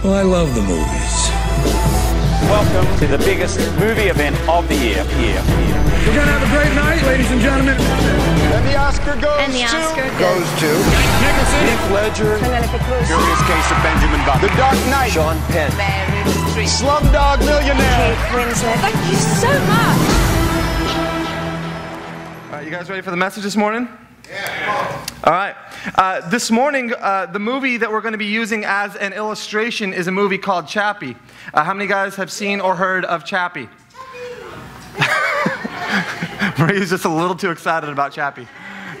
Well, I love the movies. Welcome to the biggest movie event of the year. Year. We're gonna have a great night, ladies and gentlemen. And the Oscar goes And the to Oscar goes to Heath Ledger, Curious Case of Benjamin Button, The Dark Knight, Sean Penn, Slumdog Millionaire. Kate Winslet. Thank you so much. All right, you guys ready for the message this morning? Yeah. All right. Uh, this morning, uh, the movie that we're going to be using as an illustration is a movie called Chappie. Uh, how many guys have seen or heard of Chappie? Marie's just a little too excited about Chappie.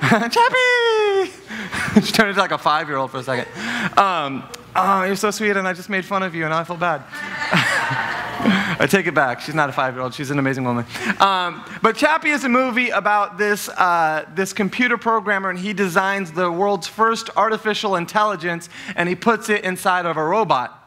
Chappie! she turned into like a five year old for a second. Um, oh, you're so sweet, and I just made fun of you, and I feel bad. I take it back. She's not a five year old. She's an amazing woman. Um, but Chappie is a movie about this, uh, this computer programmer, and he designs the world's first artificial intelligence, and he puts it inside of a robot.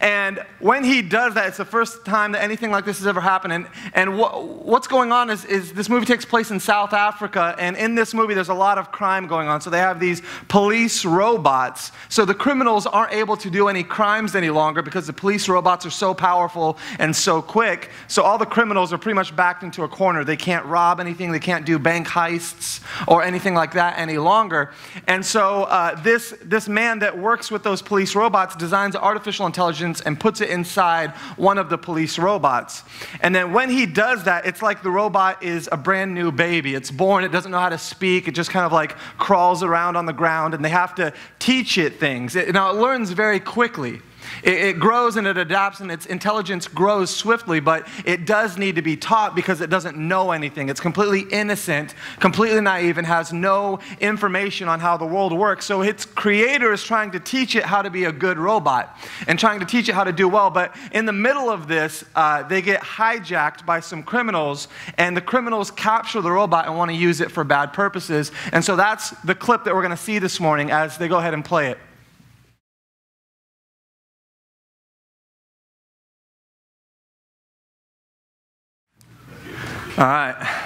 And when he does that, it's the first time that anything like this has ever happened. And, and wh- what's going on is, is this movie takes place in South Africa. And in this movie, there's a lot of crime going on. So they have these police robots. So the criminals aren't able to do any crimes any longer because the police robots are so powerful and so quick. So all the criminals are pretty much backed into a corner. They can't rob anything, they can't do bank heists or anything like that any longer. And so uh, this, this man that works with those police robots designs artificial intelligence and puts it inside one of the police robots. And then when he does that, it's like the robot is a brand new baby. It's born, it doesn't know how to speak, it just kind of like crawls around on the ground, and they have to teach it things. It, now, it learns very quickly. It, it, grows and it adapts and its intelligence grows swiftly, but it does need to be taught because it doesn't know anything. It's completely innocent, completely naive, and has no information on how the world works. So its creator is trying to teach it how to be a good robot and trying to teach it how to do well. But in the middle of this, uh, they get hijacked by some criminals, and the criminals capture the robot and want to use it for bad purposes. And so that's the clip that we're going to see this morning as they go ahead and play it. All right.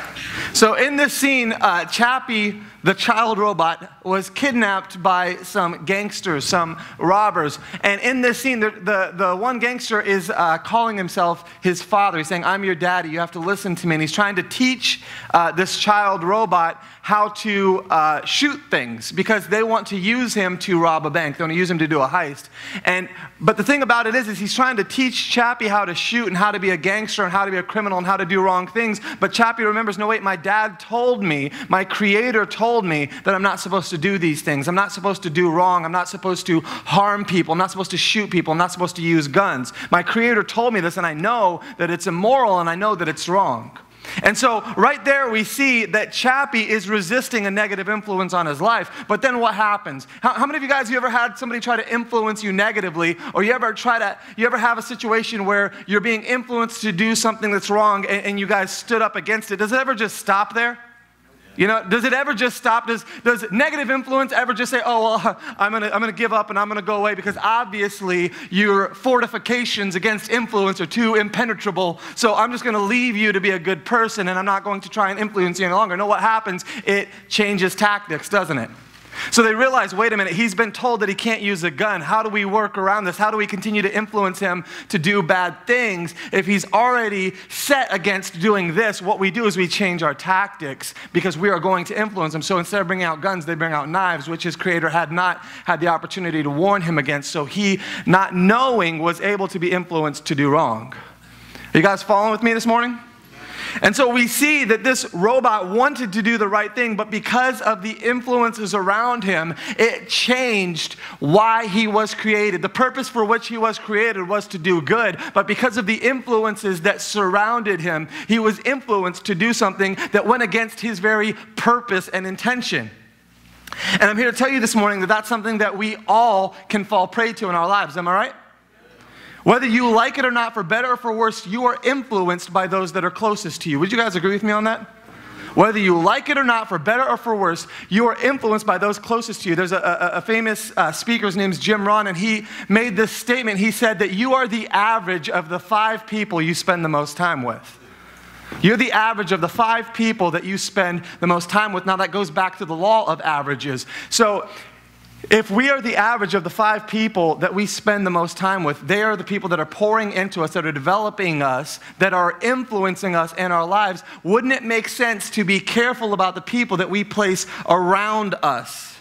So in this scene, uh, Chappie, the child robot, was kidnapped by some gangsters, some robbers. And in this scene, the, the, the one gangster is uh, calling himself his father. He's saying, I'm your daddy, you have to listen to me. And he's trying to teach uh, this child robot how to uh, shoot things because they want to use him to rob a bank. They want to use him to do a heist. And, but the thing about it is, is he's trying to teach Chappie how to shoot and how to be a gangster and how to be a criminal and how to do wrong things. But Chappie remembers, no, wait, my dad told me, my creator told me that I'm not supposed to do these things. I'm not supposed to do wrong. I'm not supposed to harm people. I'm not supposed to shoot people. I'm not supposed to use guns. My creator told me this, and I know that it's immoral and I know that it's wrong. And so, right there, we see that Chappie is resisting a negative influence on his life. But then what happens? How, how, many of you guys, you ever had somebody try to influence you negatively? Or you ever try to, you ever have a situation where you're being influenced to do something that's wrong and, and you guys stood up against it? Does it ever just stop there? You know, does it ever just stop? Does, does negative influence ever just say, oh, well, I'm going to I'm gonna give up and I'm going to go away? Because obviously your fortifications against influence are too impenetrable. So I'm just going to leave you to be a good person and I'm not going to try and influence you any longer. No, what happens? It changes tactics, doesn't it? So they realize wait a minute, he's been told that he can't use a gun. How do we work around this? How do we continue to influence him to do bad things if he's already set against doing this? What we do is we change our tactics because we are going to influence him. So instead of bringing out guns, they bring out knives, which his creator had not had the opportunity to warn him against. So he, not knowing, was able to be influenced to do wrong. Are you guys following with me this morning? And so we see that this robot wanted to do the right thing, but because of the influences around him, it changed why he was created. The purpose for which he was created was to do good, but because of the influences that surrounded him, he was influenced to do something that went against his very purpose and intention. And I'm here to tell you this morning that that's something that we all can fall prey to in our lives. Am I right? Whether you like it or not, for better or for worse, you are influenced by those that are closest to you. Would you guys agree with me on that? Whether you like it or not, for better or for worse, you are influenced by those closest to you. There's a, a, a famous uh, speaker, his name's Jim Rohn, and he made this statement. He said that you are the average of the five people you spend the most time with. You're the average of the five people that you spend the most time with. Now, that goes back to the law of averages. So, If we are the average of the five people that we spend the most time with, they are the people that are pouring into us, that are developing us, that are influencing us in our lives. Wouldn't it make sense to be careful about the people that we place around us?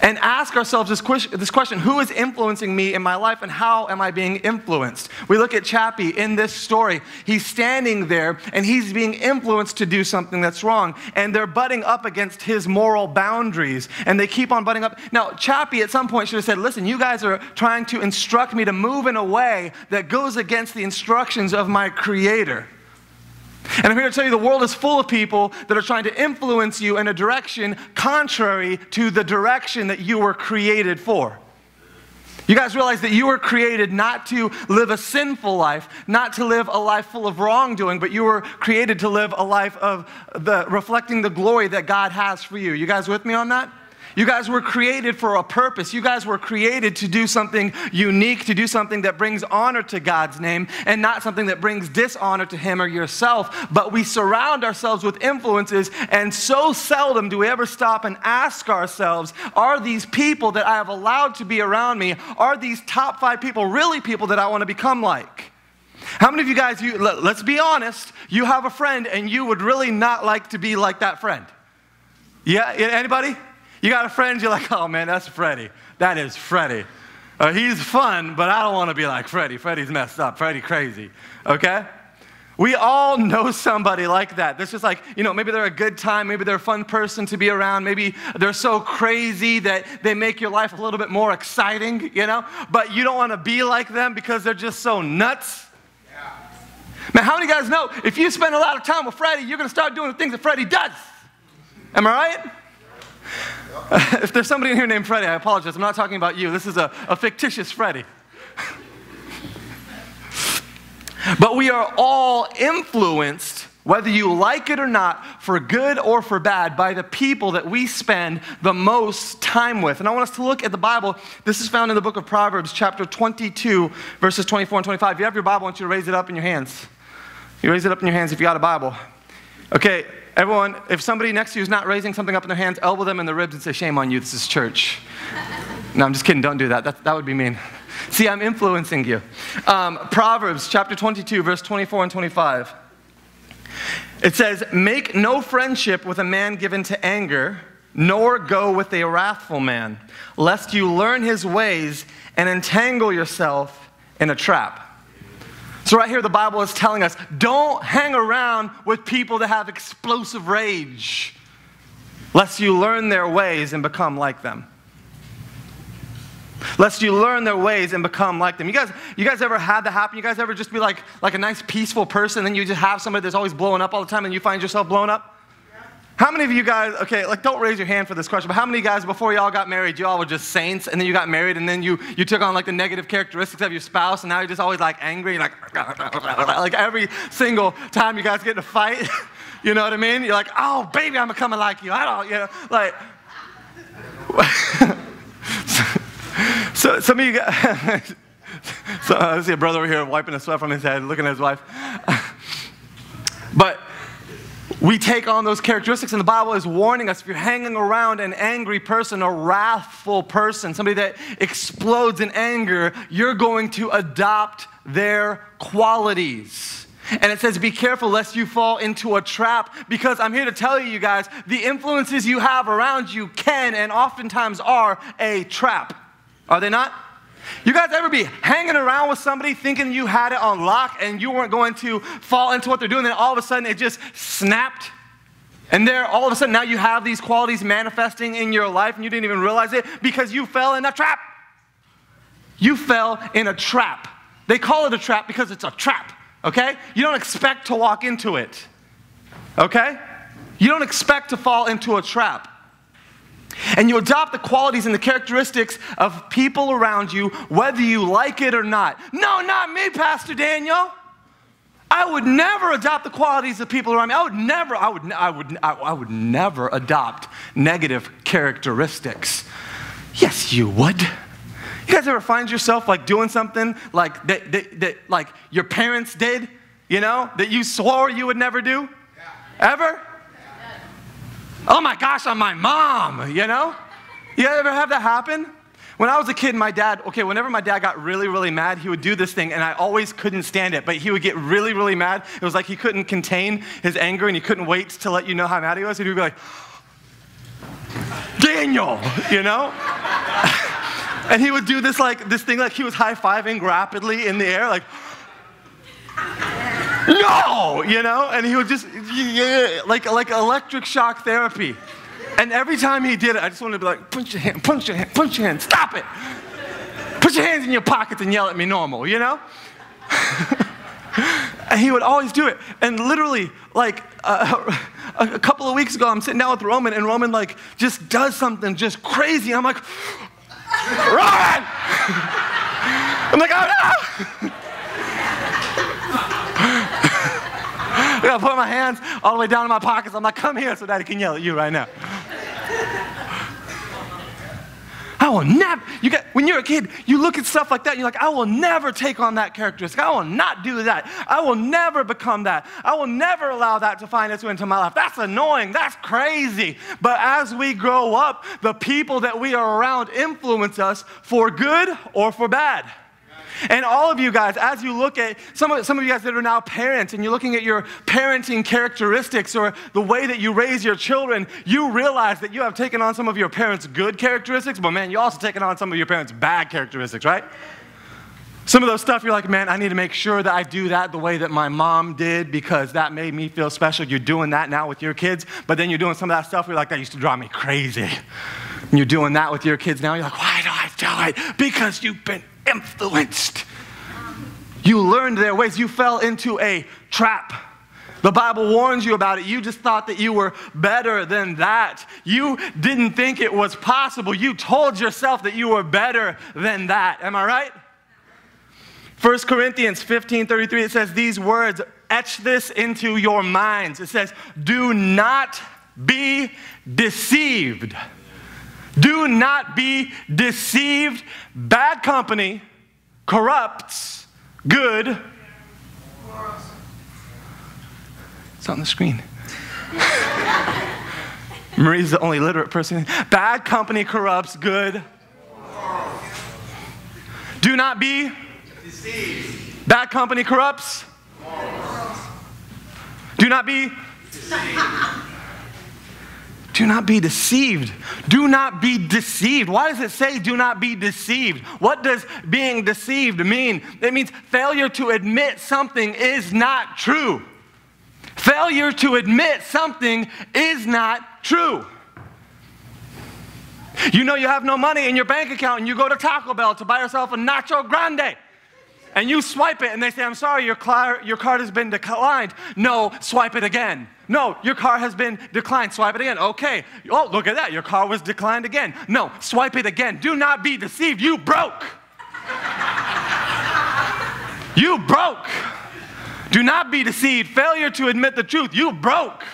And ask ourselves this question, this question Who is influencing me in my life and how am I being influenced? We look at Chappie in this story. He's standing there and he's being influenced to do something that's wrong. And they're butting up against his moral boundaries and they keep on butting up. Now, Chappie at some point should have said, Listen, you guys are trying to instruct me to move in a way that goes against the instructions of my Creator. And I'm here to tell you the world is full of people that are trying to influence you in a direction contrary to the direction that you were created for. You guys realize that you were created not to live a sinful life, not to live a life full of wrongdoing, but you were created to live a life of the, reflecting the glory that God has for you. You guys with me on that? You guys were created for a purpose. You guys were created to do something unique, to do something that brings honor to God's name and not something that brings dishonor to Him or yourself. But we surround ourselves with influences, and so seldom do we ever stop and ask ourselves are these people that I have allowed to be around me, are these top five people really people that I want to become like? How many of you guys, you, let's be honest, you have a friend and you would really not like to be like that friend? Yeah, anybody? You got a friend, you're like, oh man, that's Freddie. That is Freddie. Uh, he's fun, but I don't want to be like Freddie. Freddie's messed up. Freddie crazy. Okay? We all know somebody like that. This is like, you know, maybe they're a good time, maybe they're a fun person to be around, maybe they're so crazy that they make your life a little bit more exciting, you know? But you don't want to be like them because they're just so nuts. Yeah. Man, how many guys know if you spend a lot of time with Freddie, you're going to start doing the things that Freddie does? Am I right? if there's somebody in here named Freddie, I apologize. I'm not talking about you. This is a, a fictitious Freddie. but we are all influenced, whether you like it or not, for good or for bad, by the people that we spend the most time with. And I want us to look at the Bible. This is found in the book of Proverbs, chapter 22, verses 24 and 25. If you have your Bible, I want you to raise it up in your hands. You raise it up in your hands if you got a Bible. Okay, Everyone, if somebody next to you is not raising something up in their hands, elbow them in the ribs and say, Shame on you, this is church. no, I'm just kidding, don't do that. That, that would be mean. See, I'm influencing you. Um, Proverbs chapter 22, verse 24 and 25. It says, Make no friendship with a man given to anger, nor go with a wrathful man, lest you learn his ways and entangle yourself in a trap. So, right here, the Bible is telling us don't hang around with people that have explosive rage, lest you learn their ways and become like them. Lest you learn their ways and become like them. You guys, you guys ever had that happen? You guys ever just be like, like a nice, peaceful person, and then you just have somebody that's always blowing up all the time, and you find yourself blown up? How many of you guys, okay, like don't raise your hand for this question, but how many guys before y'all got married, y'all were just saints, and then you got married, and then you, you took on like the negative characteristics of your spouse, and now you're just always like angry, like, like every single time you guys get in a fight, you know what I mean? You're like, oh, baby, I'm becoming like you. I don't, you know, like. so, some of you guys, so I see a brother over here wiping the sweat from his head, looking at his wife. but we take on those characteristics, and the Bible is warning us if you're hanging around an angry person, a wrathful person, somebody that explodes in anger, you're going to adopt their qualities. And it says, be careful lest you fall into a trap because I'm here to tell you, you guys, the influences you have around you can and oftentimes are a trap. Are they not? You guys ever be hanging around with somebody thinking you had it on lock and you weren't going to fall into what they're doing, then all of a sudden it just snapped? And there, all of a sudden, now you have these qualities manifesting in your life and you didn't even realize it because you fell in a trap. You fell in a trap. They call it a trap because it's a trap, okay? You don't expect to walk into it, okay? You don't expect to fall into a trap. And you adopt the qualities and the characteristics of people around you, whether you like it or not. No, not me, Pastor Daniel. I would never adopt the qualities of people around me. I would never, I would, I would, I would never adopt negative characteristics. Yes, you would. You guys ever find yourself like doing something like that, that, that like your parents did, you know, that you swore you would never do? Yeah. Ever? Oh my gosh, I'm my mom, you know? You ever have that happen? When I was a kid, my dad, okay, whenever my dad got really, really mad, he would do this thing, and I always couldn't stand it. But he would get really, really mad. It was like he couldn't contain his anger, and he couldn't wait to let you know how mad he was. And he'd be like, Daniel, you know? and he would do this like this thing like he was high-fiving rapidly in the air, like, no, you know? And he would just, yeah, like, like electric shock therapy. And every time he did it, I just wanted to be like, punch your hand, punch your hand, punch your hand, stop it. Put your hands in your pockets and yell at me normal, you know? and he would always do it. And literally, like uh, a couple of weeks ago, I'm sitting down with Roman, and Roman like just does something just crazy. And I'm like, Roman! I'm like, oh no! I put my hands all the way down in my pockets. I'm like, come here so daddy can yell at you right now. I will never, you get, when you're a kid, you look at stuff like that, and you're like, I will never take on that characteristic. I will not do that. I will never become that. I will never allow that to find its way into my life. That's annoying. That's crazy. But as we grow up, the people that we are around influence us for good or for bad. And all of you guys, as you look at some of, some of you guys that are now parents and you're looking at your parenting characteristics or the way that you raise your children, you realize that you have taken on some of your parents' good characteristics, but man, you also taken on some of your parents' bad characteristics, right? Some of those stuff you're like, man, I need to make sure that I do that the way that my mom did because that made me feel special. You're doing that now with your kids, but then you're doing some of that stuff you're like, that used to drive me crazy. And you're doing that with your kids now. You're like, why do I do it? Because you've been influenced. You learned their ways. You fell into a trap. The Bible warns you about it. You just thought that you were better than that. You didn't think it was possible. You told yourself that you were better than that. Am I right? 1 Corinthians 15 33, it says these words, etch this into your minds. It says, Do not be deceived. Do not be deceived. Bad company corrupts good. It's on the screen. Marie's the only literate person. Bad company corrupts good. Do not be deceived. Bad company corrupts. Do not be deceived. Do not be deceived. Do not be deceived. Why does it say do not be deceived? What does being deceived mean? It means failure to admit something is not true. Failure to admit something is not true. You know you have no money in your bank account and you go to Taco Bell to buy yourself a Nacho Grande and you swipe it and they say, I'm sorry, your, your card has been declined. No, swipe it again. No, your car has been declined. Swipe it again. Okay. Oh, look at that. Your car was declined again. No, swipe it again. Do not be deceived. You broke. you broke. Do not be deceived. Failure to admit the truth. You broke.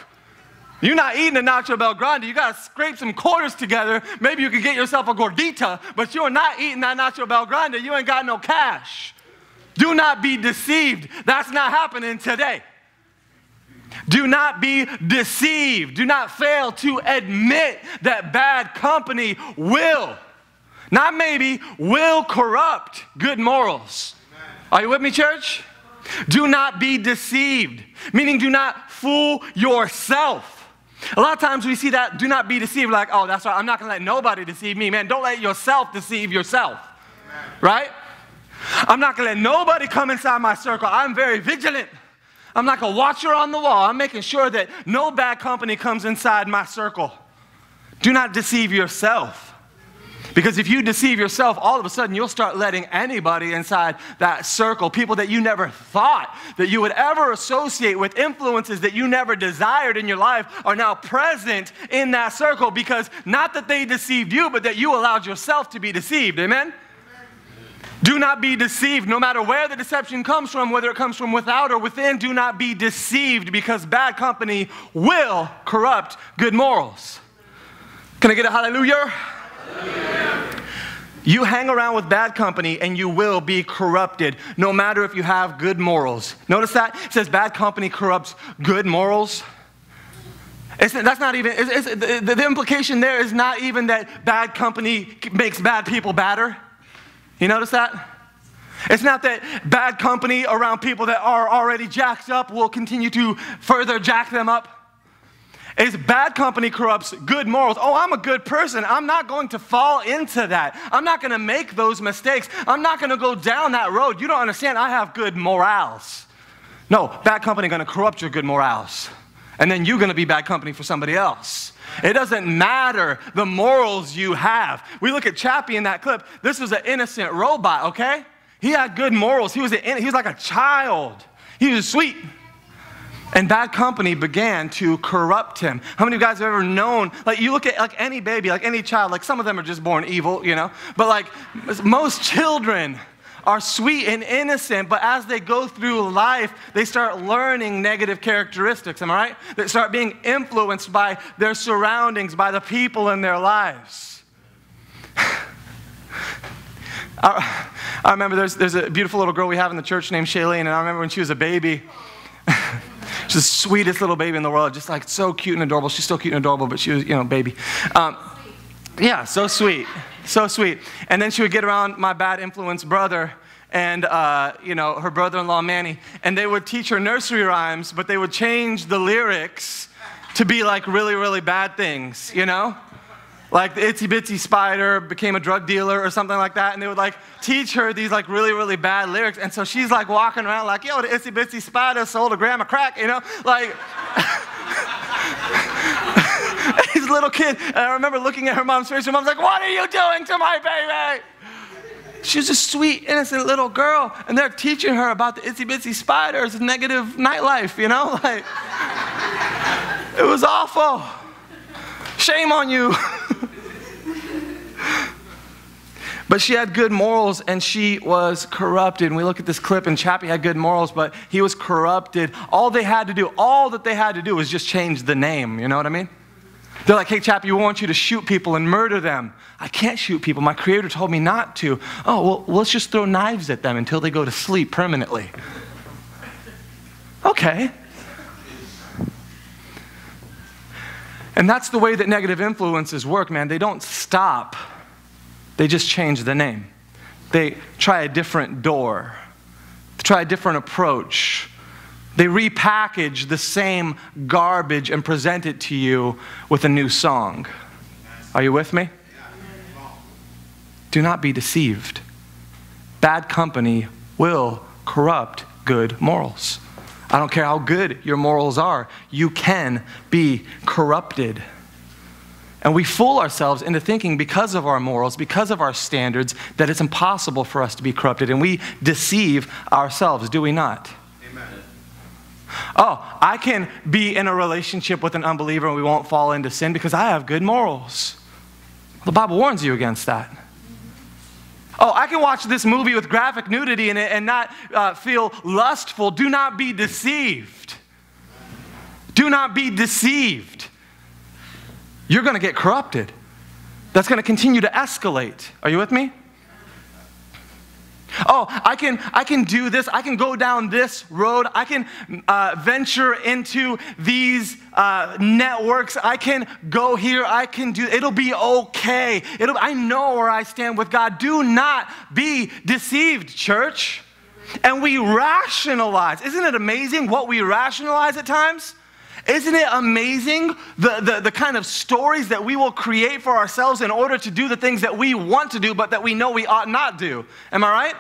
You're not eating a Nacho BellGrande. You got to scrape some quarters together. Maybe you can get yourself a gordita, but you're not eating that Nacho BellGrande. You ain't got no cash. Do not be deceived. That's not happening today. Do not be deceived. Do not fail to admit that bad company will, not maybe, will corrupt good morals. Are you with me, church? Do not be deceived, meaning do not fool yourself. A lot of times we see that do not be deceived, like, oh, that's right, I'm not gonna let nobody deceive me. Man, don't let yourself deceive yourself, right? I'm not gonna let nobody come inside my circle. I'm very vigilant. I'm like a watcher on the wall. I'm making sure that no bad company comes inside my circle. Do not deceive yourself. Because if you deceive yourself, all of a sudden you'll start letting anybody inside that circle, people that you never thought that you would ever associate with influences that you never desired in your life are now present in that circle because not that they deceived you, but that you allowed yourself to be deceived. Amen? Do not be deceived, no matter where the deception comes from, whether it comes from without or within. Do not be deceived because bad company will corrupt good morals. Can I get a hallelujah? hallelujah? You hang around with bad company and you will be corrupted, no matter if you have good morals. Notice that? It says bad company corrupts good morals. It's, that's not even, it's, it's, the, the implication there is not even that bad company makes bad people badder. You notice that? It's not that bad company around people that are already jacked up will continue to further jack them up. It's bad company corrupts good morals. Oh, I'm a good person. I'm not going to fall into that. I'm not going to make those mistakes. I'm not going to go down that road. You don't understand. I have good morals. No, bad company going to corrupt your good morals. And then you're going to be bad company for somebody else. It doesn't matter the morals you have. We look at Chappie in that clip. This was an innocent robot, okay? He had good morals. He was, a, he was like a child. He was sweet. And bad company began to corrupt him. How many of you guys have ever known? Like, you look at like any baby, like any child, like some of them are just born evil, you know? But like most children are sweet and innocent, but as they go through life, they start learning negative characteristics, am I right? They start being influenced by their surroundings, by the people in their lives. I, I remember there's, there's a beautiful little girl we have in the church named Shailene, and I remember when she was a baby. She's the sweetest little baby in the world, just like so cute and adorable. She's still cute and adorable, but she was, you know, baby. Um, yeah, so sweet, so sweet. And then she would get around my bad influence brother and, uh, you know, her brother-in-law Manny, and they would teach her nursery rhymes, but they would change the lyrics to be like really, really bad things, you know? like the itsy bitsy spider became a drug dealer or something like that and they would like teach her these like really really bad lyrics and so she's like walking around like yo the itsy bitsy spider sold a gram of crack you know like little kid and i remember looking at her mom's face her mom's like what are you doing to my baby She's a sweet, innocent little girl, and they're teaching her about the itsy bitsy spiders, negative nightlife, you know? Like, it was awful. Shame on you. But she had good morals and she was corrupted. And we look at this clip, and Chappie had good morals, but he was corrupted. All they had to do, all that they had to do was just change the name. You know what I mean? They're like, hey, Chappie, we want you to shoot people and murder them. I can't shoot people. My creator told me not to. Oh, well, let's just throw knives at them until they go to sleep permanently. Okay. And that's the way that negative influences work, man. They don't stop they just change the name. They try a different door, they try a different approach. They repackage the same garbage and present it to you with a new song. Are you with me? Do not be deceived. Bad company will corrupt good morals. I don't care how good your morals are, you can be corrupted. And we fool ourselves into thinking because of our morals, because of our standards, that it's impossible for us to be corrupted. And we deceive ourselves, do we not? Oh, I can be in a relationship with an unbeliever and we won't fall into sin because I have good morals. The Bible warns you against that. Oh, I can watch this movie with graphic nudity in it and not uh, feel lustful. Do not be deceived. Do not be deceived you're going to get corrupted. That's going to continue to escalate. Are you with me? Oh, I can, I can do this. I can go down this road. I can uh, venture into these uh, networks. I can go here. I can do. It'll be okay. It'll. I know where I stand with God. Do not be deceived, church. And we rationalize. Isn't it amazing what we rationalize at times? Isn't it amazing the, the, the, kind of stories that we will create for ourselves in order to do the things that we want to do, but that we know we ought not do? Am I right?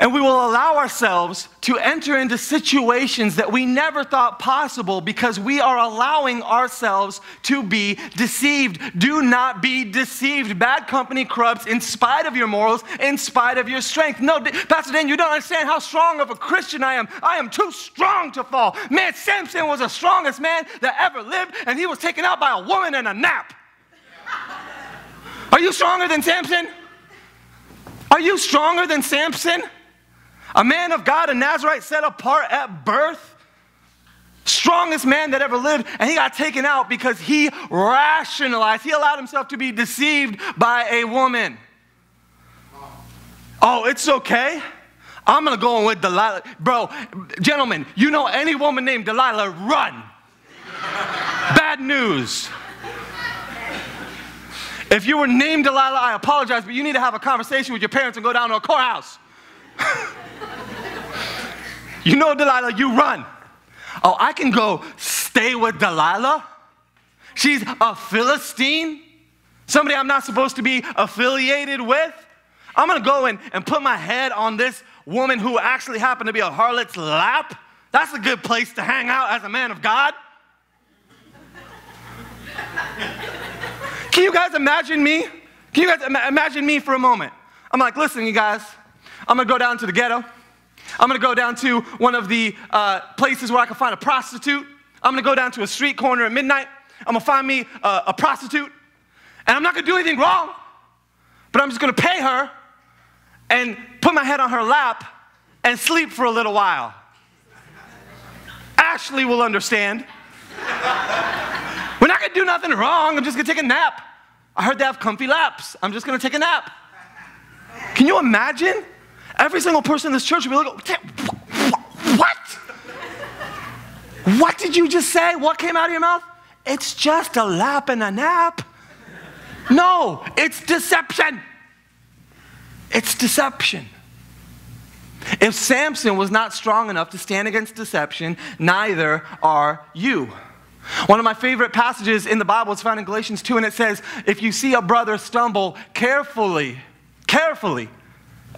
And we will allow ourselves to enter into situations that we never thought possible because we are allowing ourselves to be deceived. Do not be deceived. Bad company corrupts in spite of your morals, in spite of your strength. No, Pastor Dan, you don't understand how strong of a Christian I am. I am too strong to fall. Man, Samson was the strongest man that ever lived, and he was taken out by a woman in a nap. Are you stronger than Samson? Are you stronger than Samson? A man of God, a Nazarite set apart at birth, strongest man that ever lived, and he got taken out because he rationalized, he allowed himself to be deceived by a woman. Oh, it's okay. I'm gonna go in with Delilah. Bro, gentlemen, you know any woman named Delilah, run. Bad news. If you were named Delilah, I apologize, but you need to have a conversation with your parents and go down to a courthouse. You know Delilah, you run. Oh, I can go stay with Delilah? She's a Philistine? Somebody I'm not supposed to be affiliated with? I'm gonna go and, and put my head on this woman who actually happened to be a harlot's lap? That's a good place to hang out as a man of God. Can you guys imagine me? Can you guys Im- imagine me for a moment? I'm like, listen, you guys, I'm gonna go down to the ghetto. I'm gonna go down to one of the uh, places where I can find a prostitute. I'm gonna go down to a street corner at midnight. I'm gonna find me a, a prostitute. And I'm not gonna do anything wrong, but I'm just gonna pay her and put my head on her lap and sleep for a little while. Ashley will understand. We're not gonna do nothing wrong. I'm just gonna take a nap. I heard they have comfy laps. I'm just gonna take a nap. Can you imagine? Every single person in this church would be like, what? What did you just say? What came out of your mouth? It's just a lap and a nap. No, it's deception. It's deception. If Samson was not strong enough to stand against deception, neither are you. One of my favorite passages in the Bible is found in Galatians 2, and it says, If you see a brother stumble, carefully, carefully,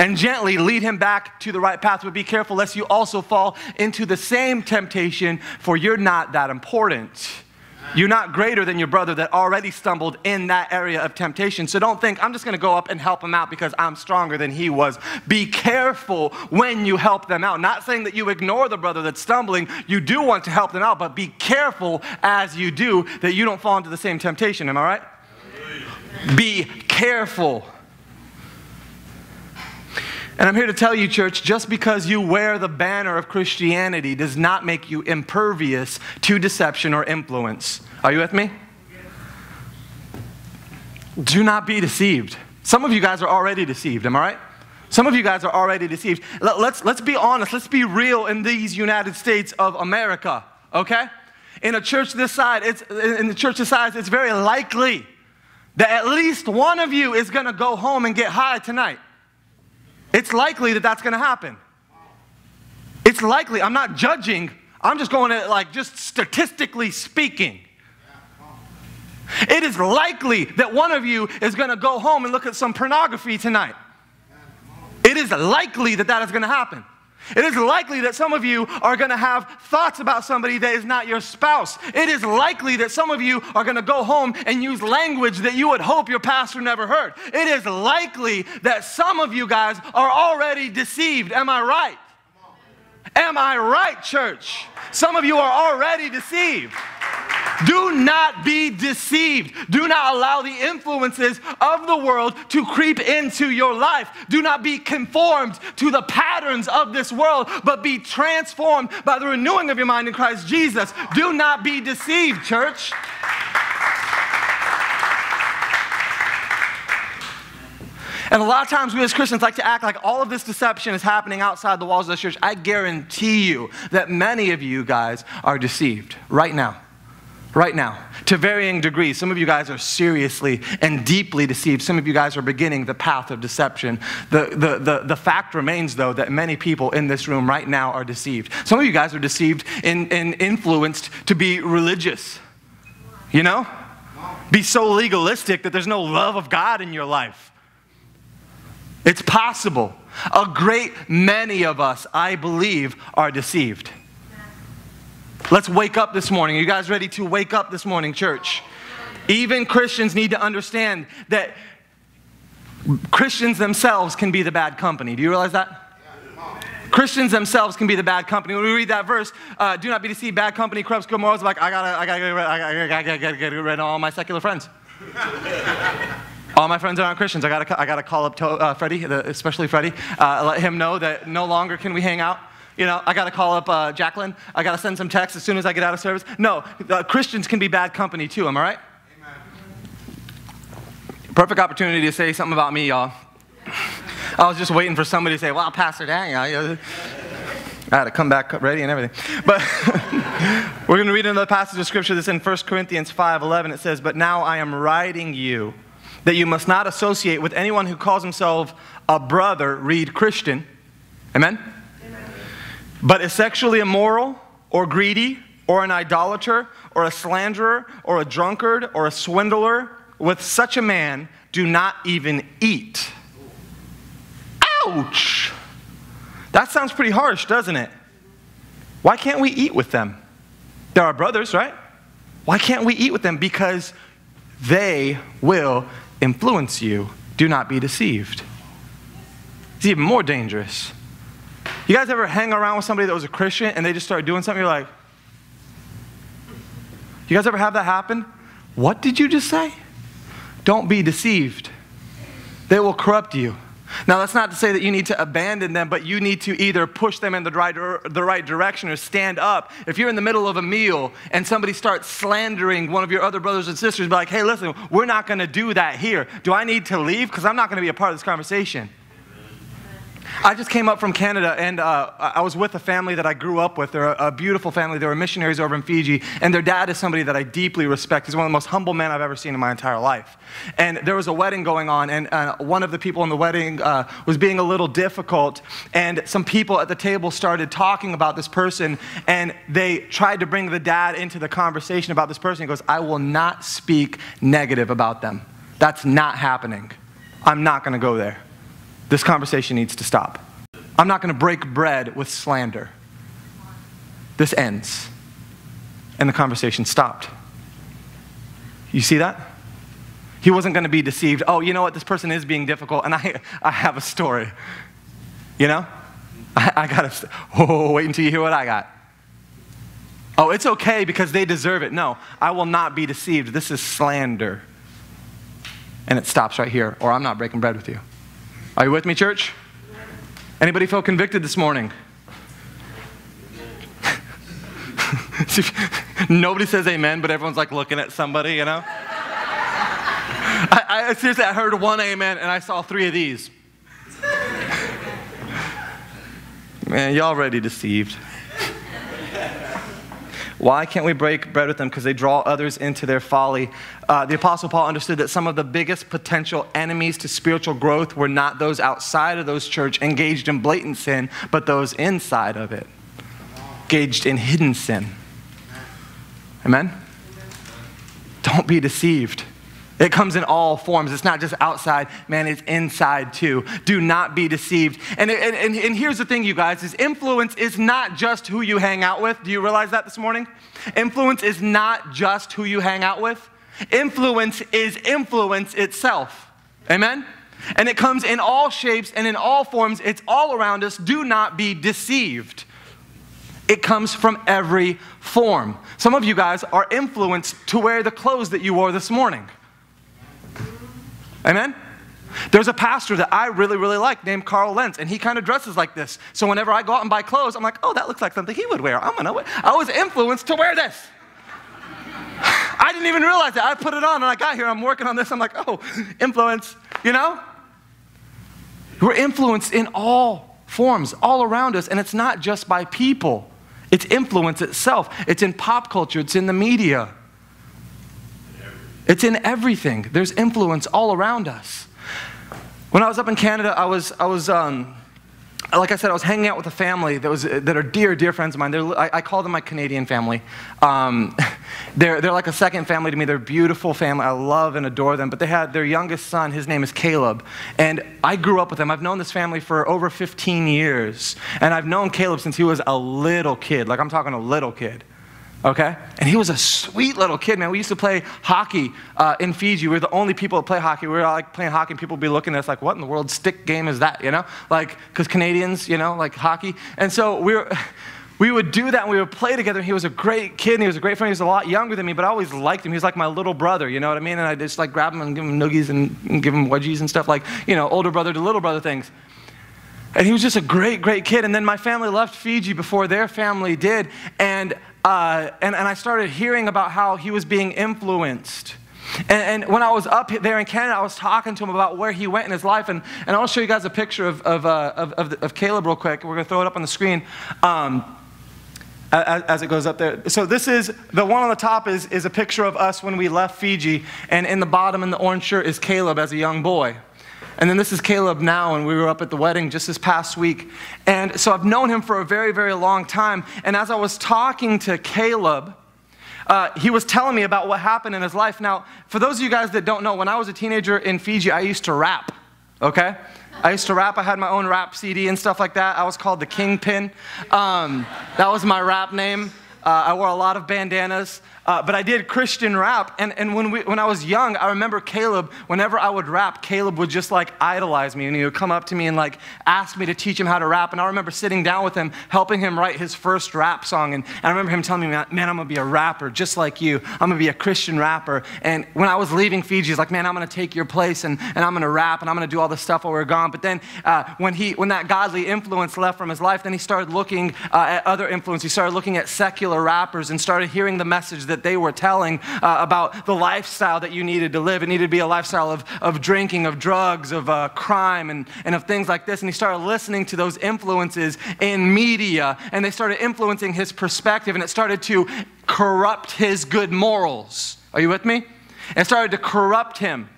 and gently lead him back to the right path, but be careful lest you also fall into the same temptation, for you're not that important. You're not greater than your brother that already stumbled in that area of temptation. So don't think, I'm just going to go up and help him out because I'm stronger than he was. Be careful when you help them out. Not saying that you ignore the brother that's stumbling. You do want to help them out, but be careful as you do that you don't fall into the same temptation. Am I right? Be careful. And I'm here to tell you, church, just because you wear the banner of Christianity does not make you impervious to deception or influence. Are you with me? Do not be deceived. Some of you guys are already deceived, am I right? Some of you guys are already deceived. Let's, let's be honest, let's be real in these United States of America, okay? In a church this size, it's, in the church this size, it's very likely that at least one of you is gonna go home and get high tonight. It's likely that that's going to happen. It's likely. I'm not judging. I'm just going to, like, just statistically speaking. It is likely that one of you is going to go home and look at some pornography tonight. It is likely that that is going to happen. It is likely that some of you are going to have thoughts about somebody that is not your spouse. It is likely that some of you are going to go home and use language that you would hope your pastor never heard. It is likely that some of you guys are already deceived. Am I right? Am I right, church? Some of you are already deceived. Do not be deceived. Do not allow the influences of the world to creep into your life. Do not be conformed to the patterns of this world, but be transformed by the renewing of your mind in Christ Jesus. Do not be deceived, church. And a lot of times we as Christians like to act like all of this deception is happening outside the walls of the church. I guarantee you that many of you guys are deceived right now right now to varying degrees. Some of you guys are seriously and deeply deceived. Some of you guys are beginning the path of deception. The, the, the, the fact remains, though, that many people in this room right now are deceived. Some of you guys are deceived and, and influenced to be religious. You know? Be so legalistic that there's no love of God in your life. It's possible. A great many of us, I believe, are deceived. Let's wake up this morning. Are you guys ready to wake up this morning, church? Even Christians need to understand that Christians themselves can be the bad company. Do you realize that? Christians themselves can be the bad company. When we read that verse, uh, do not be deceived, bad company corrupts good morals. Like, I gotta, I gotta, I gotta, I gotta, gotta get rid of all my secular friends. All my friends are not Christians. I gotta, I gotta call up to, uh, Freddie, especially Freddie, uh, let him know that no longer can we hang out. You know, I got to call up uh, Jacqueline. I got to send some texts as soon as I get out of service. No, uh, Christians can be bad company too. Am I right? Amen. Perfect opportunity to say something about me, y'all. I was just waiting for somebody to say, "Well, Pastor Daniel." I had to come back ready and everything. But we're going to read another passage of scripture that's in 1 Corinthians 5:11. It says, "But now I am writing you that you must not associate with anyone who calls himself a brother, read Christian. Amen? Amen. But is sexually immoral or greedy or an idolater or a slanderer or a drunkard or a swindler, with such a man do not even eat." Ouch! That sounds pretty harsh, doesn't it? Why can't we eat with them? They're our brothers, right? Why can't we eat with them? Because they will influence you. Do not be deceived. It's even more dangerous. You guys ever hang around with somebody that was a Christian and they just started doing something? You're like, you guys ever have that happen? What did you just say? Don't be deceived. They will corrupt you. Now, that's not to say that you need to abandon them, but you need to either push them in the right, the right direction or stand up. If you're in the middle of a meal and somebody starts slandering one of your other brothers and sisters, be like, hey, listen, we're not going to do that here. Do I need to leave? Because I'm not going to be a part of this conversation. I just came up from Canada and uh, I was with a family that I grew up with. They're a, a, beautiful family. They were missionaries over in Fiji, and their dad is somebody that I deeply respect. He's one of the most humble men I've ever seen in my entire life. And there was a wedding going on, and uh, one of the people in the wedding uh, was being a little difficult, and some people at the table started talking about this person, and they tried to bring the dad into the conversation about this person. He goes, I will not speak negative about them. That's not happening. I'm not going to go there. This conversation needs to stop. I'm not going to break bread with slander. This ends. And the conversation stopped. You see that? He wasn't going to be deceived. Oh, you know what? This person is being difficult, and I, I have a story. You know? I, I got to, oh, wait until you hear what I got. Oh, it's okay because they deserve it. No, I will not be deceived. This is slander. And it stops right here, or I'm not breaking bread with you. Are you with me, church? Anybody feel convicted this morning? Nobody says amen, but everyone's like looking at somebody, you know? I, I, seriously, I heard one amen and I saw three of these. Man, y'all already deceived. Why can't we break bread with them? Because they draw others into their folly. Uh, the Apostle Paul understood that some of the biggest potential enemies to spiritual growth were not those outside of those church engaged in blatant sin, but those inside of it, engaged in hidden sin. Amen? Don't be deceived. It comes in all forms. It's not just outside, man, it's inside too. Do not be deceived. And, and, and, and, here's the thing, you guys, is influence is not just who you hang out with. Do you realize that this morning? Influence is not just who you hang out with. Influence is influence itself. Amen? And it comes in all shapes and in all forms. It's all around us. Do not be deceived. It comes from every form. Some of you guys are influenced to wear the clothes that you wore this morning. Amen? There's a pastor that I really, really like named Carl Lentz, and he kind of dresses like this. So whenever I go out and buy clothes, I'm like, oh, that looks like something he would wear. I'm gonna wear. I was influenced to wear this. I didn't even realize that. I put it on and I got here, I'm working on this. I'm like, oh, influence, you know? We're influenced in all forms, all around us, and it's not just by people. It's influence itself. It's in pop culture, it's in the media. It's in everything. There's influence all around us. When I was up in Canada, I was, I was um, like I said, I was hanging out with a family that, was, that are dear, dear friends of mine. I, I, call them my Canadian family. Um, they're, they're like a second family to me. They're a beautiful family. I love and adore them. But they had their youngest son. His name is Caleb. And I grew up with them. I've known this family for over 15 years. And I've known Caleb since he was a little kid. Like I'm talking a little kid okay? And he was a sweet little kid, man. We used to play hockey uh, in Fiji. We were the only people that play hockey. We were all, like playing hockey, and people would be looking at us like, what in the world stick game is that, you know? Like, because Canadians, you know, like hockey. And so we were. We would do that and we would play together. And he was a great kid and he was a great friend. He was a lot younger than me, but I always liked him. He was like my little brother, you know what I mean? And I just like grab him and give him noogies and, and give him wedgies and stuff like, you know, older brother to little brother things. And he was just a great, great kid. And then my family left Fiji before their family did. And uh, and, and I started hearing about how he was being influenced. And, and, when I was up there in Canada, I was talking to him about where he went in his life. And, and I'll show you guys a picture of, of, uh, of, of, of, Caleb real quick. We're going to throw it up on the screen. Um, as, as, it goes up there. So this is, the one on the top is, is a picture of us when we left Fiji, and in the bottom in the orange shirt is Caleb as a young boy. And then this is Caleb now, and we were up at the wedding just this past week. And so I've known him for a very, very long time. And as I was talking to Caleb, uh, he was telling me about what happened in his life. Now, for those of you guys that don't know, when I was a teenager in Fiji, I used to rap, okay? I used to rap. I had my own rap CD and stuff like that. I was called the Kingpin. Um, that was my rap name. Uh, I wore a lot of bandanas. Uh, but I did Christian rap. And, and when, we, when I was young, I remember Caleb, whenever I would rap, Caleb would just like idolize me. And he would come up to me and like ask me to teach him how to rap. And I remember sitting down with him, helping him write his first rap song. And, and I remember him telling me, man, I'm going to be a rapper just like you. I'm going to be a Christian rapper. And when I was leaving Fiji, he's like, man, I'm going to take your place and, and I'm going to rap and I'm going to do all this stuff while we're gone. But then uh, when, he, when that godly influence left from his life, then he started looking uh, at other influence. He started looking at secular rappers and started hearing the message that they were telling uh, about the lifestyle that you needed to live. It needed to be a lifestyle of, of drinking, of drugs, of uh, crime, and, and of things like this. And he started listening to those influences in media, and they started influencing his perspective, and it started to corrupt his good morals. Are you with me? It started to corrupt him.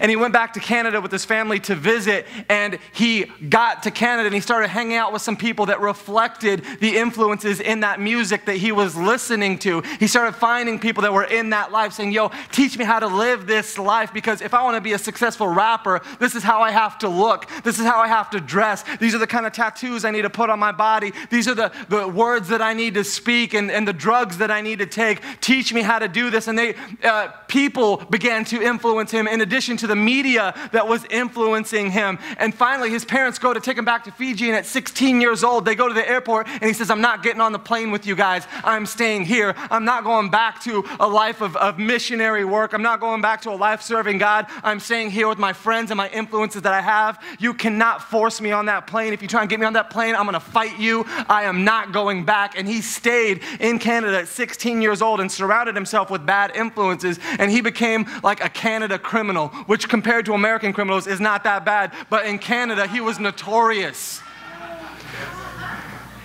And he went back to Canada with his family to visit, and he got to Canada and he started hanging out with some people that reflected the influences in that music that he was listening to. He started finding people that were in that life saying, Yo, teach me how to live this life because if I want to be a successful rapper, this is how I have to look. This is how I have to dress. These are the kind of tattoos I need to put on my body. These are the, the words that I need to speak and, and the drugs that I need to take. Teach me how to do this. And they, uh, people began to influence him in addition to the media that was influencing him. And finally, his parents go to take him back to Fiji, and at 16 years old, they go to the airport, and he says, I'm not getting on the plane with you guys. I'm staying here. I'm not going back to a life of, of missionary work. I'm not going back to a life serving God. I'm staying here with my friends and my influences that I have. You cannot force me on that plane. If you try and get me on that plane, I'm going to fight you. I am not going back. And he stayed in Canada at 16 years old and surrounded himself with bad influences, and he became like a Canada criminal which compared to American criminals is not that bad. But in Canada, he was notorious.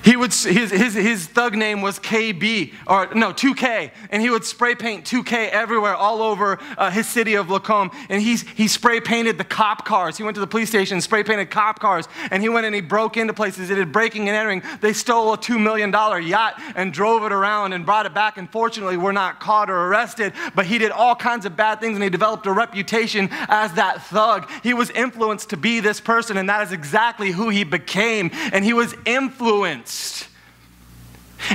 He would, his, his, his thug name was KB, or no, 2K, and he would spray paint 2K everywhere, all over uh, his city of Lacombe. And he's, he spray painted the cop cars. He went to the police station, spray painted cop cars, and he went and he broke into places. He did breaking and entering. They stole a $2 million yacht and drove it around and brought it back. And fortunately, we're not caught or arrested, but he did all kinds of bad things and he developed a reputation as that thug. He was influenced to be this person, and that is exactly who he became. And he was influenced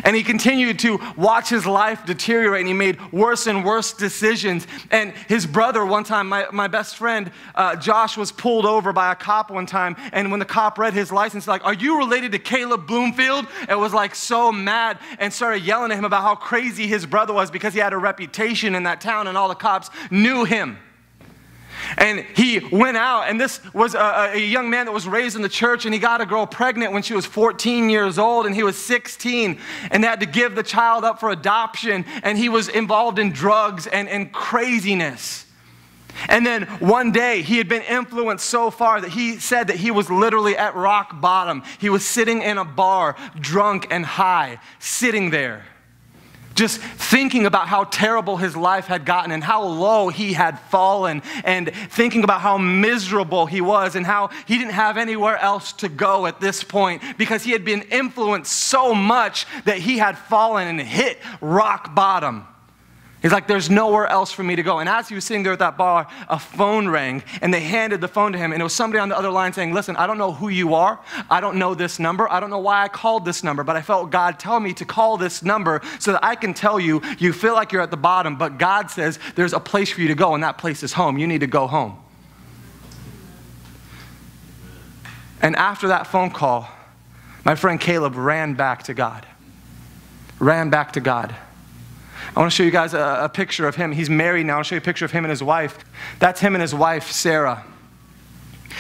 and he continued to watch his life deteriorate, and he made worse and worse decisions. And his brother, one time, my, my best friend, uh, Josh, was pulled over by a cop one time. And when the cop read his license, like, Are you related to Caleb Bloomfield? It was like so mad and started yelling at him about how crazy his brother was because he had a reputation in that town, and all the cops knew him. And he went out, and this was a, a, young man that was raised in the church, and he got a girl pregnant when she was 14 years old, and he was 16, and they had to give the child up for adoption, and he was involved in drugs and, and craziness. And then one day, he had been influenced so far that he said that he was literally at rock bottom. He was sitting in a bar, drunk and high, sitting there just thinking about how terrible his life had gotten and how low he had fallen, and thinking about how miserable he was and how he didn't have anywhere else to go at this point because he had been influenced so much that he had fallen and hit rock bottom. He's like, there's nowhere else for me to go. And as he was sitting there at that bar, a phone rang and they handed the phone to him. And it was somebody on the other line saying, Listen, I don't know who you are. I don't know this number. I don't know why I called this number, but I felt God tell me to call this number so that I can tell you, you feel like you're at the bottom, but God says there's a place for you to go, and that place is home. You need to go home. And after that phone call, my friend Caleb ran back to God. Ran back to God. I want to show you guys a, a picture of him. He's married now. I'll show you a picture of him and his wife. That's him and his wife, Sarah.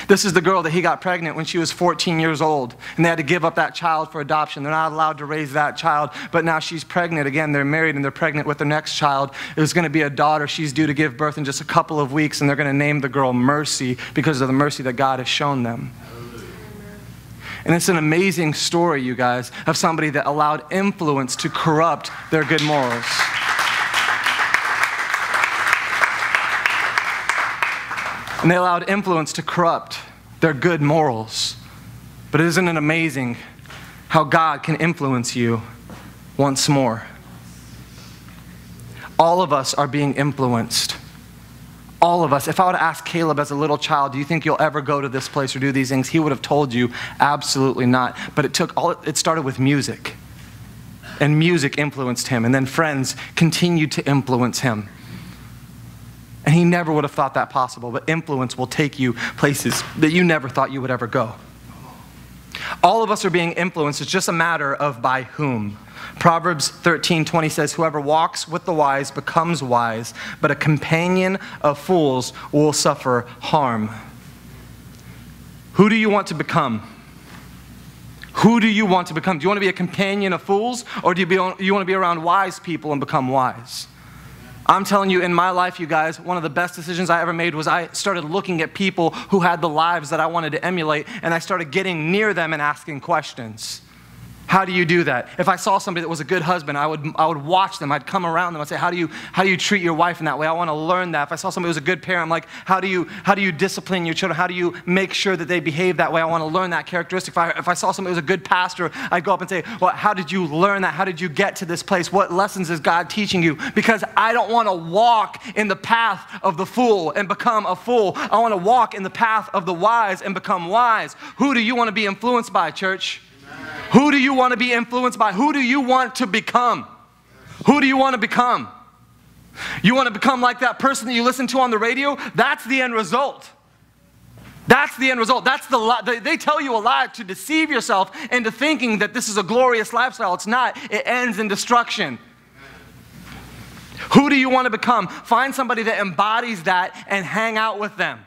This is the girl that he got pregnant when she was 14 years old, and they had to give up that child for adoption. They're not allowed to raise that child, but now she's pregnant again. They're married and they're pregnant with their next child. It was going to be a daughter. She's due to give birth in just a couple of weeks, and they're going to name the girl Mercy because of the mercy that God has shown them. And it's an amazing story, you guys, of somebody that allowed influence to corrupt their good morals. And they allowed influence to corrupt their good morals. But isn't it amazing how God can influence you once more? All of us are being influenced. All of us. If I would ask Caleb as a little child, do you think you'll ever go to this place or do these things? He would have told you, absolutely not. But it took all, it started with music. And music influenced him. And then friends continued to influence him. And he never would have thought that possible, but influence will take you places that you never thought you would ever go. All of us are being influenced. It's just a matter of by whom. Proverbs 13 20 says, Whoever walks with the wise becomes wise, but a companion of fools will suffer harm. Who do you want to become? Who do you want to become? Do you want to be a companion of fools, or do you, be, you want to be around wise people and become wise? I'm telling you, in my life, you guys, one of the best decisions I ever made was I started looking at people who had the lives that I wanted to emulate, and I started getting near them and asking questions. How do you do that? If I saw somebody that was a good husband, I would, I would watch them. I'd come around them. I'd say, how do, you, how do you treat your wife in that way? I want to learn that. If I saw somebody who was a good parent, I'm like, how do, you, how do you discipline your children? How do you make sure that they behave that way? I want to learn that characteristic. If I, if I saw somebody who was a good pastor, I'd go up and say, well, how did you learn that? How did you get to this place? What lessons is God teaching you? Because I don't want to walk in the path of the fool and become a fool. I want to walk in the path of the wise and become wise. Who do you want to be influenced by, church? Who do you want to be influenced by? Who do you want to become? Who do you want to become? You want to become like that person that you listen to on the radio? That's the end result. That's the end result. That's the lie. They tell you a lie to deceive yourself into thinking that this is a glorious lifestyle. It's not. It ends in destruction. Who do you want to become? Find somebody that embodies that and hang out with them.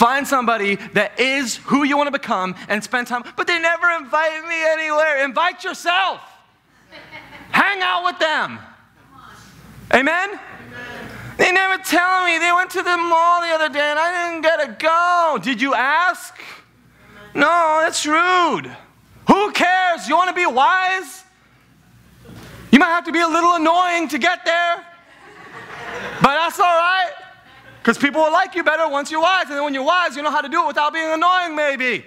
Find somebody that is who you want to become and spend time, but they never invite me anywhere. Invite yourself. Hang out with them. Amen? Amen? They never tell me. They went to the mall the other day and I didn't get to go. Did you ask? No, that's rude. Who cares? You want to be wise? You might have to be a little annoying to get there, but that's all right. Because people will like you better once you're wise. And then when you're wise, you know how to do it without being annoying, maybe.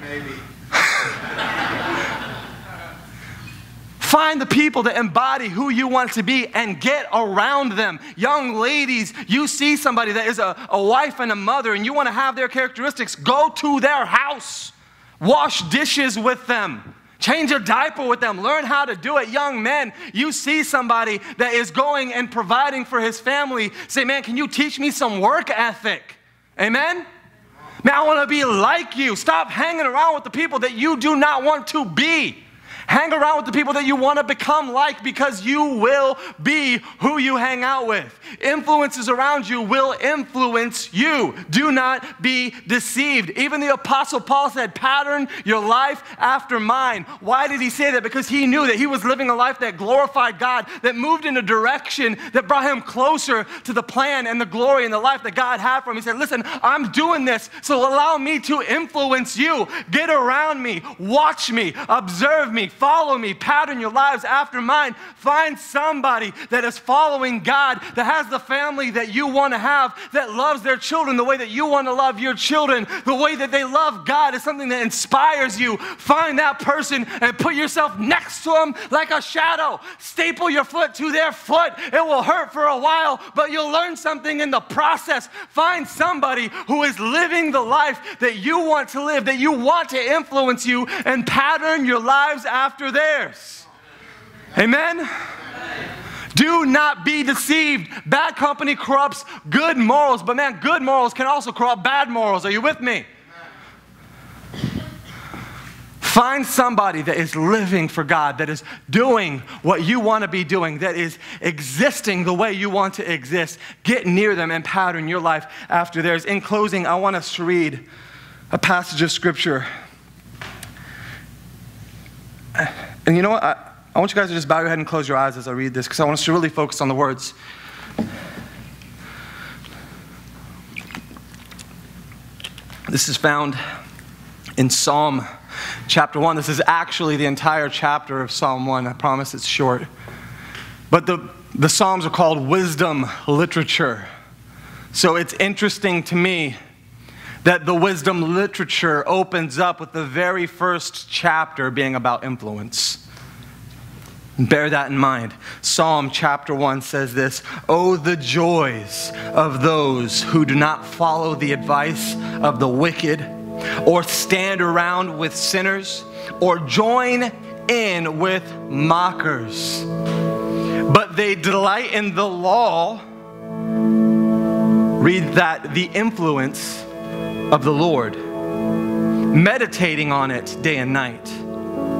Maybe. Find the people that embody who you want to be and get around them. Young ladies, you see somebody that is a, a wife and a mother and you want to have their characteristics, go to their house, wash dishes with them. Change your diaper with them. Learn how to do it. Young men, you see somebody that is going and providing for his family. Say, man, can you teach me some work ethic? Amen? Man, I want to be like you. Stop hanging around with the people that you do not want to be. Hang around with the people that you want to become like because you will be who you hang out with. Influences around you will influence you. Do not be deceived. Even the Apostle Paul said, Pattern your life after mine. Why did he say that? Because he knew that he was living a life that glorified God, that moved in a direction that brought him closer to the plan and the glory and the life that God had for him. He said, Listen, I'm doing this, so allow me to influence you. Get around me, watch me, observe me, follow me, pattern your lives after mine. Find somebody that is following God, that has the family that you want to have, that loves their children the way that you want to love your children. The way that they love God is something that inspires you. Find that person and put yourself next to them like a shadow. Staple your foot to their foot. It will hurt for a while, but you'll learn something in the process. Find somebody who is living the life that you want to live, that you want to influence you, and pattern your lives after after theirs. Amen? Do not be deceived. Bad company corrupts good morals, but man, good morals can also corrupt bad morals. Are you with me? Find somebody that is living for God, that is doing what you want to be doing, that is existing the way you want to exist. Get near them and pattern your life after theirs. In closing, I want us to read a passage of scripture. And you know what? I, I want you guys to just bow your head and close your eyes as I read this because I want us to really focus on the words. This is found in Psalm chapter 1. This is actually the entire chapter of Psalm 1. I promise it's short. But the, the Psalms are called wisdom literature. So it's interesting to me that the wisdom literature opens up with the very first chapter being about influence. Bear that in mind. Psalm chapter 1 says this Oh, the joys of those who do not follow the advice of the wicked, or stand around with sinners, or join in with mockers. But they delight in the law. Read that the influence of the Lord, meditating on it day and night.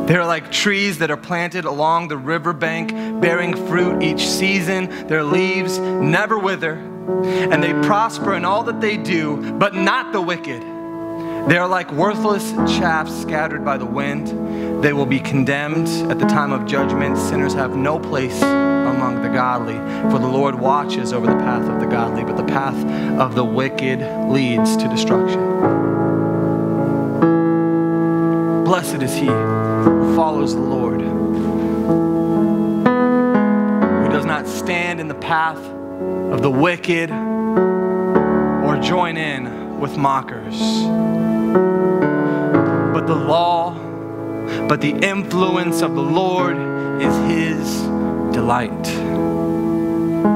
They're like trees that are planted along the riverbank, bearing fruit each season. Their leaves never wither, and they prosper in all that they do, but not the wicked. They are like worthless chaff scattered by the wind. They will be condemned at the time of judgment. Sinners have no place among the godly, for the Lord watches over the path of the godly, but the path of the wicked leads to destruction. Blessed is he who follows the Lord, who does not stand in the path of the wicked or join in with mockers. But the law, but the influence of the Lord is his delight.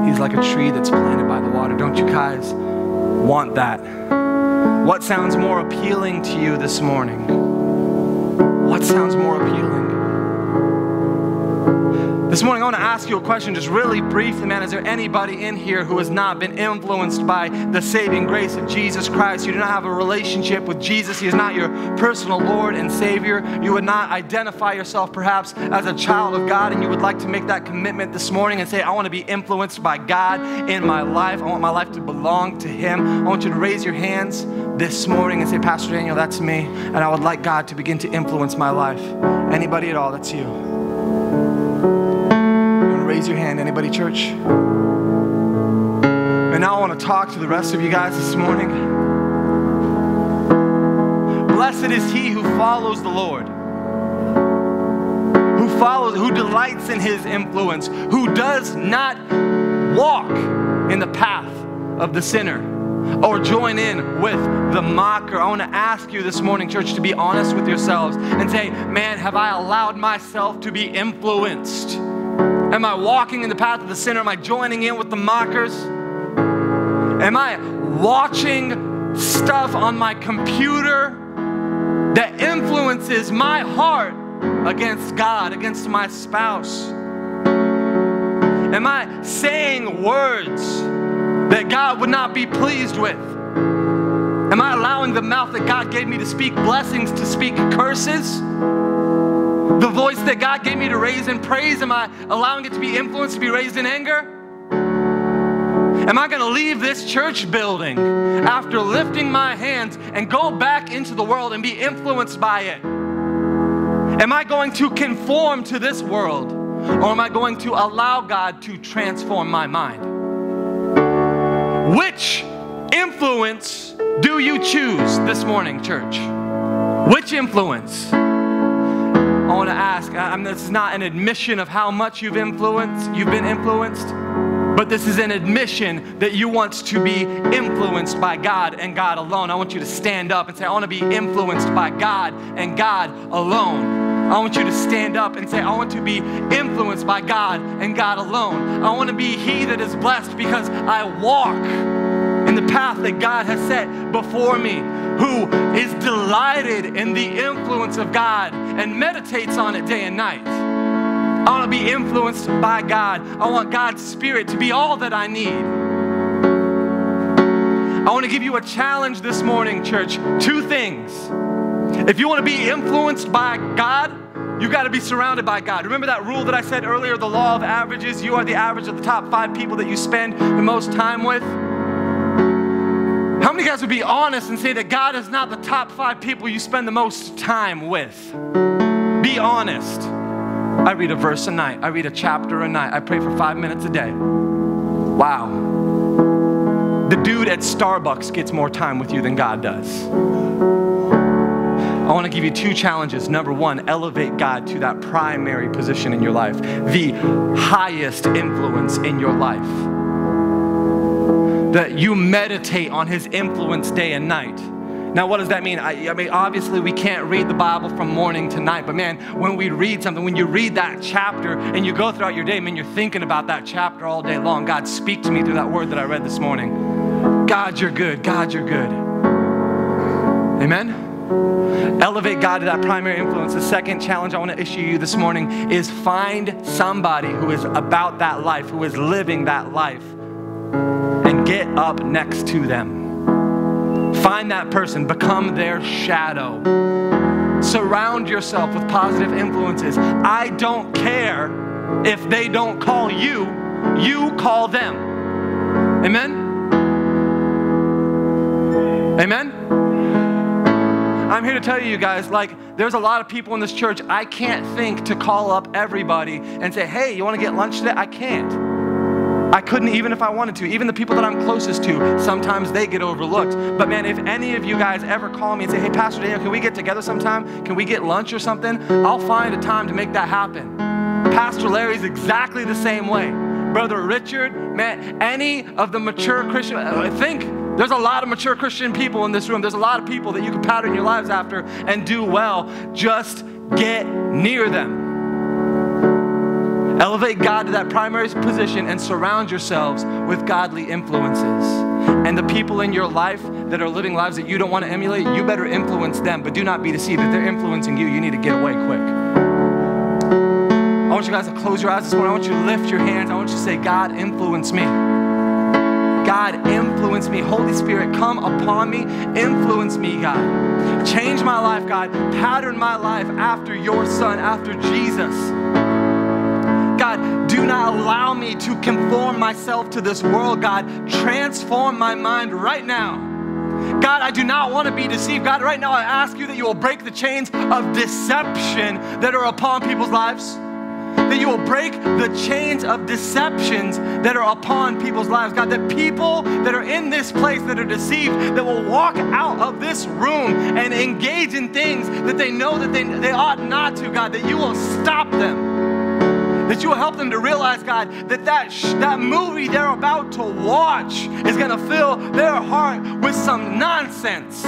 He's like a tree that's planted by the water. Don't you guys want that? What sounds more appealing to you this morning? What sounds more appealing? This morning, I want to ask you a question, just really briefly, man. Is there anybody in here who has not been influenced by the saving grace of Jesus Christ? You do not have a relationship with Jesus. He is not your personal Lord and Savior. You would not identify yourself perhaps as a child of God, and you would like to make that commitment this morning and say, I want to be influenced by God in my life. I want my life to belong to Him. I want you to raise your hands this morning and say, Pastor Daniel, that's me, and I would like God to begin to influence my life. Anybody at all, that's you. Raise your hand? Anybody, church? And now I want to talk to the rest of you guys this morning. Blessed is he who follows the Lord, who follows, who delights in his influence, who does not walk in the path of the sinner or join in with the mocker. I want to ask you this morning, church, to be honest with yourselves and say, man, have I allowed myself to be influenced? Am I walking in the path of the sinner? Am I joining in with the mockers? Am I watching stuff on my computer that influences my heart against God, against my spouse? Am I saying words? that God would not be pleased with? Am I allowing the mouth that God gave me to speak blessings to speak curses? The voice that God gave me to raise in praise, am I allowing it to be influenced to be raised in anger? Am I going to leave this church building after lifting my hands and go back into the world and be influenced by it? Am I going to conform to this world or am I going to allow God to transform my mind? Which influence do you choose this morning, church? Which influence? I want to ask, I mean, this is not an admission of how much you've influenced, you've been influenced, but this is an admission that you want to be influenced by God and God alone. I want you to stand up and say, I want to be influenced by God and God alone. I want you to stand up and say, I want to be influenced by God and God alone. I want to be He that is blessed because I walk in the path that God has set before me, who is delighted in the influence of God and meditates on it day and night. I want to be influenced by God. I want God's Spirit to be all that I need. I want to give you a challenge this morning, church. Two things If you want to be influenced by God, you got to be surrounded by God. Remember that rule that I said earlier the law of averages? You are the average of the top five people that you spend the most time with. Many guys would be honest and say that God is not the top five people you spend the most time with? Be honest. I read a verse a night, I read a chapter a night, I pray for five minutes a day. Wow. The dude at Starbucks gets more time with you than God does. I want to give you two challenges. Number one, elevate God to that primary position in your life, the highest influence in your life. That you meditate on His influence day and night. Now, what does that mean? I, I, mean, obviously, we can't read the Bible from morning to night, but man, when we read something, when you read that chapter and you go throughout your day, man, you're thinking about that chapter all day long. God, speak to me through that word that I read this morning. God, you're good. God, you're good. Amen? Elevate God to that primary influence. The second challenge I want to issue you this morning is find somebody who is about that life, who is living that life, get up next to them. Find that person, become their shadow. Surround yourself with positive influences. I don't care if they don't call you, you call them. Amen? Amen? I'm here to tell you guys, like, there's a lot of people in this church. I can't think to call up everybody and say, hey, you want to get lunch today? I can't. I couldn't even if I wanted to. Even the people that I'm closest to, sometimes they get overlooked. But man, if any of you guys ever call me and say, hey, Pastor Daniel, can we get together sometime? Can we get lunch or something? I'll find a time to make that happen. Pastor Larry's exactly the same way. Brother Richard, man, any of the mature Christian, I think there's a lot of mature Christian people in this room. There's a lot of people that you can pattern your lives after and do well. Just get near them. Elevate God to that primary position and surround yourselves with godly influences. And the people in your life that are living lives that you don't want to emulate, you better influence them, but do not be deceived. If they're influencing you, you need to get away quick. I want you guys to close your eyes this morning. I want you to lift your hands. I want you to say, God, influence me. God, influence me. Holy Spirit, come upon me. Influence me, God. Change my life, God. Pattern my life after your Son, after Jesus. God, do not allow me to conform myself to this world, God. Transform my mind right now. God, I do not want to be deceived. God, right now I ask you that you will break the chains of deception that are upon people's lives that you will break the chains of deceptions that are upon people's lives. God, that people that are in this place that are deceived, that will walk out of this room and engage in things that they know that they, they ought not to, God, that you will stop them that you will help them to realize, God, that that, sh- that movie they're about to watch is going to fill their heart with some nonsense.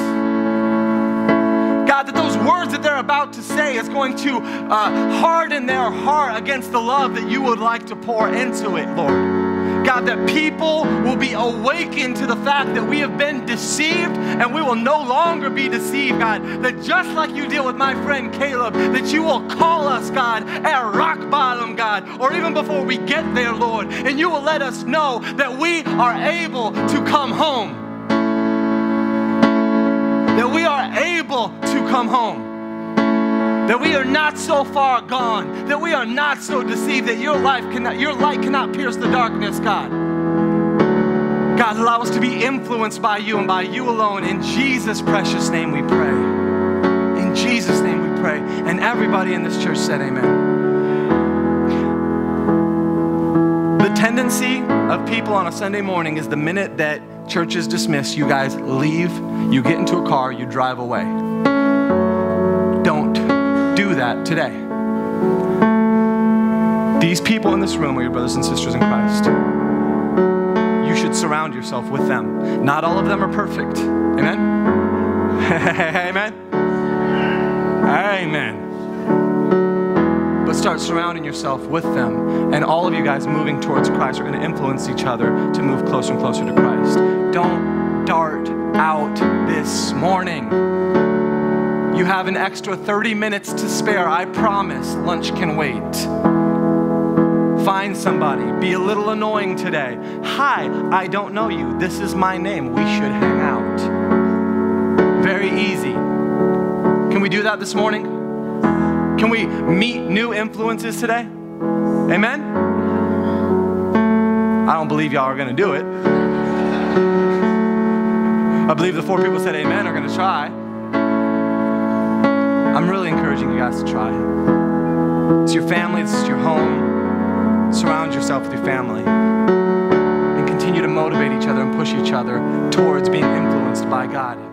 God, that those words that they're about to say is going to uh, harden their heart against the love that you would like to pour into it, Lord. God, that people will be awakened to the fact that we have been deceived and we will no longer be deceived, God. That just like you deal with my friend Caleb, that you will call us, God, at rock bottom, God, or even before we get there, Lord, and you will let us know that we are able to come home that we are able to come home. That we are not so far gone, that we are not so deceived that your life cannot, your light cannot pierce the darkness, God. God, allow us to be influenced by you and by you alone. In Jesus' precious name we pray. In Jesus' name we pray. And everybody in this church said, Amen. The tendency of people on a Sunday morning is the minute that church is dismissed, you guys leave, you get into a car, you drive away. Don't do that today. These people in this room are your brothers and sisters in Christ. You should surround yourself with them. Not all of them are perfect. Amen? Amen? Amen but start surrounding yourself with them. And all of you guys moving towards Christ are going to influence each other to move closer and closer to Christ. Don't dart out this morning. You have an extra 30 minutes to spare. I promise lunch can wait. Find somebody. Be a little annoying today. Hi, I don't know you. This is my name. We should hang out. Very easy Can we do that this morning? Can we meet new influences today? Amen? I don't believe y'all are going to do it. I believe the four people said amen are going to try. I'm really encouraging you guys to try. It's your family, is your home. Surround yourself with your family and continue to motivate each other and push each other towards being influenced by God.